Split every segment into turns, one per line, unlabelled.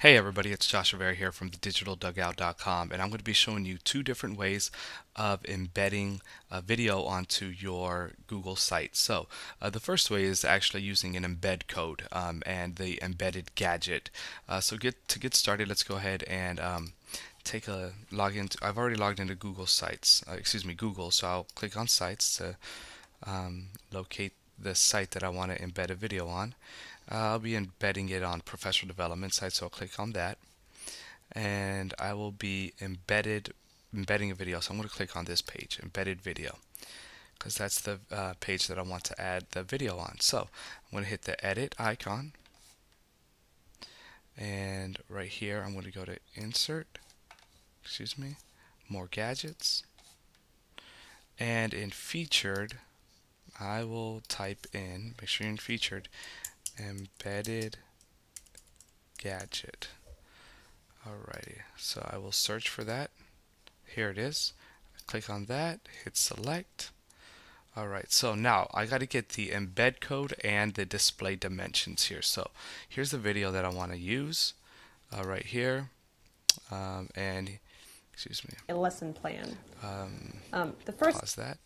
Hey everybody, it's Josh Rivera here from thedigitaldugout.com and I'm going to be showing you two different ways of embedding a video onto your Google site. So uh, the first way is actually using an embed code um, and the embedded gadget. Uh, so get to get started, let's go ahead and um, take a login. I've already logged into Google Sites, uh, excuse me, Google. So I'll click on Sites to um, locate the site that I want to embed a video on. Uh, I'll be embedding it on professional development site, so I'll click on that. And I will be embedded embedding a video. So I'm going to click on this page, embedded video, because that's the uh, page that I want to add the video on. So I'm going to hit the edit icon. And right here, I'm going to go to insert, excuse me, more gadgets. And in featured, I will type in, make sure you're in featured, embedded gadget. Alrighty, so I will search for that. Here it is. Click on that, hit select. Alright, so now I got to get the embed code and the display dimensions here. So here's the video that I want to use uh, right here. Um, and excuse me.
A lesson plan.
Um,
um, the first
pause that.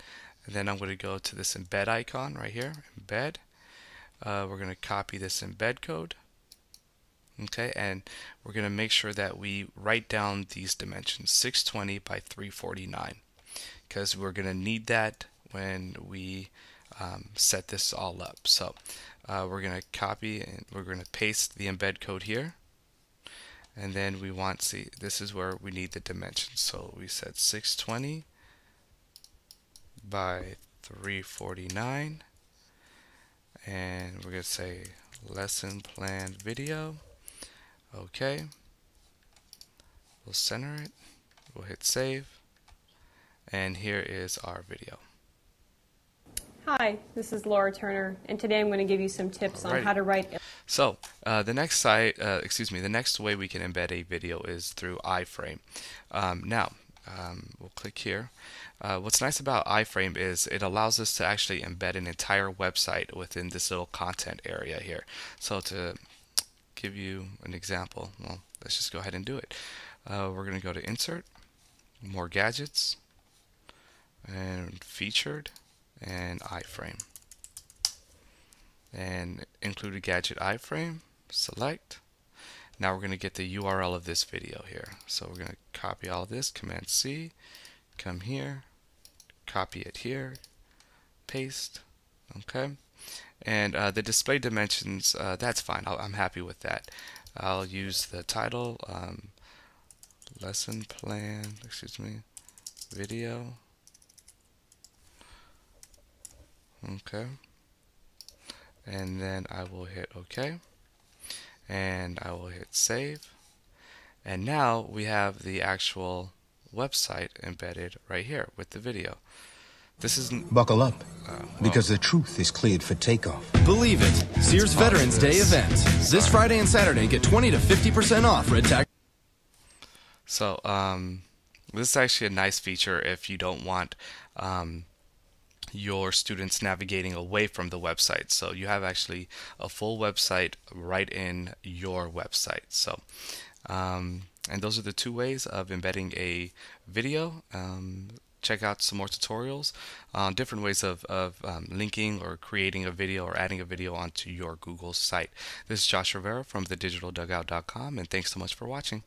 And then I'm going to go to this embed icon right here, embed. Uh, we're going to copy this embed code. Okay, and we're going to make sure that we write down these dimensions 620 by 349 because we're going to need that when we um, set this all up. So uh, we're going to copy and we're going to paste the embed code here. And then we want, see, this is where we need the dimensions. So we said 620 by 349 and we're going to say lesson plan video okay we'll center it we'll hit save and here is our video
Hi, this is Laura Turner, and today I'm going to give you some tips
Alrighty.
on how to write.
So uh, the next site, uh, excuse me, the next way we can embed a video is through iframe. Um, now um, we'll click here. Uh, what's nice about iframe is it allows us to actually embed an entire website within this little content area here. So to give you an example, well, let's just go ahead and do it. Uh, we're going to go to Insert, More Gadgets, and Featured, and iframe. And include a gadget iframe, select, now we're going to get the URL of this video here. So we're going to copy all this, Command C, come here, copy it here, paste, okay? And uh, the display dimensions, uh, that's fine. i am happy with that. I'll use the title, um, lesson plan, excuse me, video. Okay. And then I will hit OK and I will hit save and now we have the actual website embedded right here with the video. This is
buckle up uh, well, because the truth is cleared for takeoff.
Believe it, Sears Veterans Day event this Friday and Saturday. Get 20 to 50 percent off red tag.
So um, this is actually a nice feature if you don't want um, your students navigating away from the website. So you have actually a full website right in your website. So, um, and those are the two ways of embedding a video. Um, check out some more tutorials on different ways of, of um, linking or creating a video or adding a video onto your Google site. This is Josh Rivera from thedigitaldugout.com and thanks so much for watching.